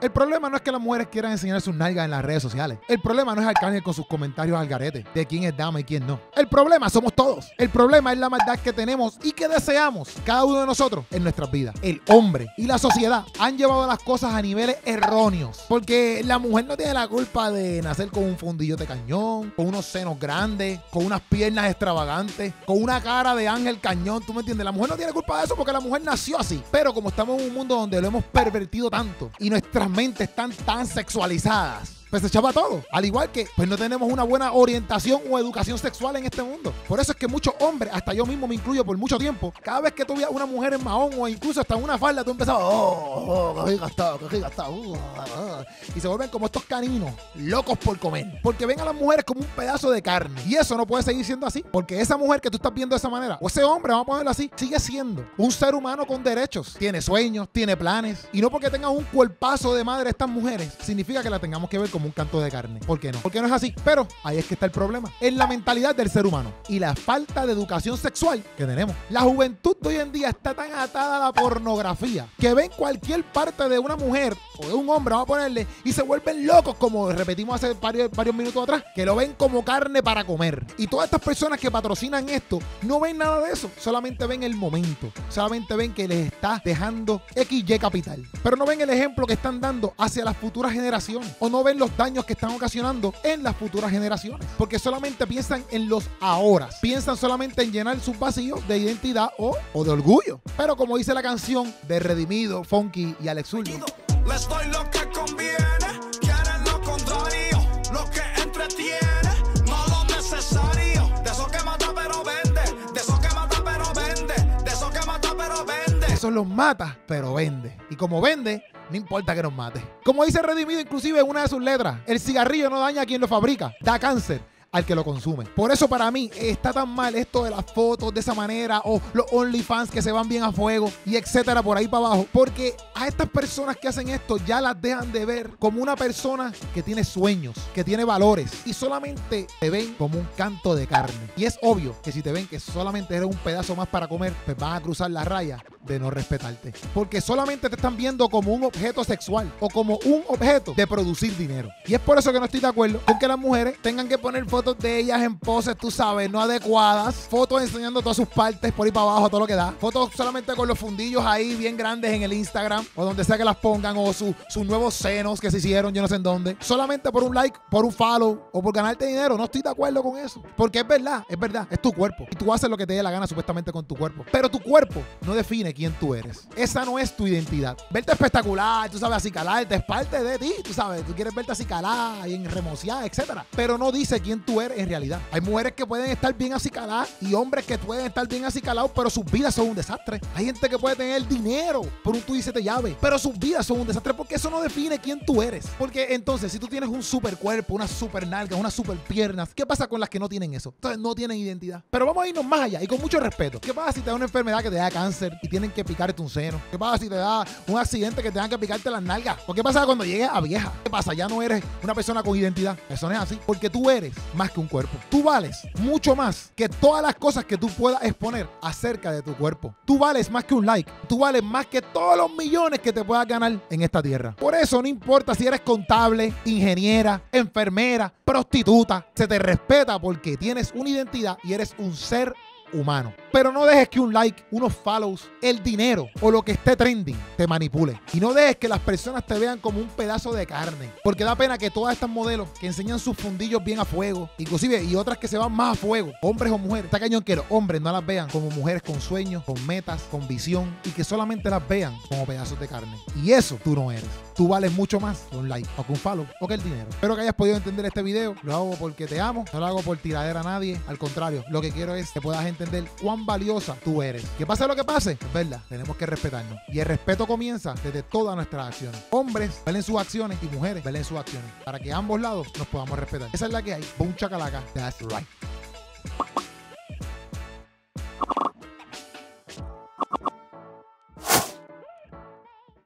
El problema no es que las mujeres quieran enseñar sus nalgas en las redes sociales. El problema no es Arcángel con sus comentarios al garete de quién es dama y quién no. El problema somos todos. El problema es la maldad que tenemos y que deseamos cada uno de nosotros en nuestras vidas. El hombre y la sociedad han llevado las cosas a niveles erróneos. Porque la mujer no tiene la culpa de nacer con un fundillo de cañón, con unos senos grandes, con unas piernas extravagantes, con una cara de ángel cañón. ¿Tú me entiendes? La mujer no tiene culpa de eso porque la mujer nació así. Pero como estamos en un mundo donde lo hemos pervertido tanto y nuestras mentes están tan sexualizadas pues se echaba todo. Al igual que pues no tenemos una buena orientación o educación sexual en este mundo. Por eso es que muchos hombres, hasta yo mismo me incluyo por mucho tiempo, cada vez que tú veías una mujer en mahón o incluso hasta en una falda, tú empezabas, oh, oh, qué gastado, qué gastado. Uh, uh, y se vuelven como estos caninos, locos por comer. Porque ven a las mujeres como un pedazo de carne. Y eso no puede seguir siendo así. Porque esa mujer que tú estás viendo de esa manera, o ese hombre, vamos a ponerlo así, sigue siendo un ser humano con derechos. Tiene sueños, tiene planes. Y no porque tenga un cuerpazo de madre estas mujeres, significa que la tengamos que ver como un canto de carne. ¿Por qué no? Porque no es así. Pero ahí es que está el problema. En la mentalidad del ser humano y la falta de educación sexual que tenemos. La juventud de hoy en día está tan atada a la pornografía que ven cualquier parte de una mujer o de un hombre, vamos a ponerle, y se vuelven locos, como repetimos hace varios, varios minutos atrás, que lo ven como carne para comer. Y todas estas personas que patrocinan esto no ven nada de eso, solamente ven el momento, solamente ven que les está dejando XY capital, pero no ven el ejemplo que están dando hacia las futuras generaciones o no ven los daños que están ocasionando en las futuras generaciones, porque solamente piensan en los ahora, piensan solamente en llenar sus vacíos de identidad o, o de orgullo. Pero como dice la canción de Redimido, Funky y Alex Zurdo, Les doy lo que conviene, quieren lo contrario, lo que entretiene, no lo necesario. De eso que mata pero vende, de eso que mata pero vende, de eso que mata pero vende. eso los mata, pero vende. Y como vende, no importa que nos mate. Como dice Redimido inclusive en una de sus letras, el cigarrillo no daña a quien lo fabrica, da cáncer al que lo consume. Por eso para mí está tan mal esto de las fotos de esa manera o los OnlyFans que se van bien a fuego y etcétera por ahí para abajo. Porque a estas personas que hacen esto ya las dejan de ver como una persona que tiene sueños, que tiene valores y solamente te ven como un canto de carne. Y es obvio que si te ven que solamente eres un pedazo más para comer, pues van a cruzar la raya de no respetarte. Porque solamente te están viendo como un objeto sexual o como un objeto de producir dinero. Y es por eso que no estoy de acuerdo con que las mujeres tengan que poner fotos de ellas en poses, tú sabes, no adecuadas. Fotos enseñando todas sus partes por ahí para abajo, todo lo que da. Fotos solamente con los fundillos ahí bien grandes en el Instagram o donde sea que las pongan o su- sus nuevos senos que se hicieron, yo no sé en dónde. Solamente por un like, por un follow o por ganarte dinero. No estoy de acuerdo con eso. Porque es verdad, es verdad, es tu cuerpo. Y tú haces lo que te dé la gana supuestamente con tu cuerpo. Pero tu cuerpo no define quién tú eres. Esa no es tu identidad. Verte espectacular, tú sabes, acicalarte, es parte de ti. Tú sabes, tú quieres verte acicalada y en remociada, etcétera. Pero no dice quién tú eres en realidad. Hay mujeres que pueden estar bien acicaladas y hombres que pueden estar bien acicalados, pero sus vidas son un desastre. Hay gente que puede tener dinero por un tú y siete llaves, pero sus vidas son un desastre porque eso no define quién tú eres. Porque entonces, si tú tienes un super cuerpo, unas super nalgas, unas super piernas, ¿qué pasa con las que no tienen eso? Entonces no tienen identidad. Pero vamos a irnos más allá y con mucho respeto. ¿Qué pasa si te da una enfermedad que te da cáncer y tienen que picarte un seno? ¿Qué pasa si te da un accidente que tengan que picarte las nalgas? ¿O qué pasa cuando llegues a vieja? ¿Qué pasa? Ya no eres una persona con identidad. Eso no es así. Porque tú eres más que un cuerpo. Tú vales mucho más que todas las cosas que tú puedas exponer acerca de tu cuerpo. Tú vales más que un like. Tú vales más que todos los millones que te puedas ganar en esta tierra. Por eso no importa si eres contable, ingeniera, enfermera, prostituta. Se te respeta porque tienes una identidad y eres un ser humano. Pero no dejes que un like, unos follows, el dinero o lo que esté trending te manipule. Y no dejes que las personas te vean como un pedazo de carne. Porque da pena que todas estas modelos que enseñan sus fundillos bien a fuego, inclusive y otras que se van más a fuego, hombres o mujeres, está cañón que los hombres no las vean como mujeres con sueños, con metas, con visión y que solamente las vean como pedazos de carne. Y eso tú no eres. Tú vales mucho más que un like o que un follow o que el dinero. Espero que hayas podido entender este video. Lo hago porque te amo. No lo hago por tiradera a nadie. Al contrario, lo que quiero es que puedas entender cuán valiosa tú eres. Que pase lo que pase, es verdad. Tenemos que respetarnos. Y el respeto comienza desde todas nuestras acciones. Hombres, velen sus acciones y mujeres, velen sus acciones. Para que ambos lados nos podamos respetar. Esa es la que hay. Boom chacalaca. That's right.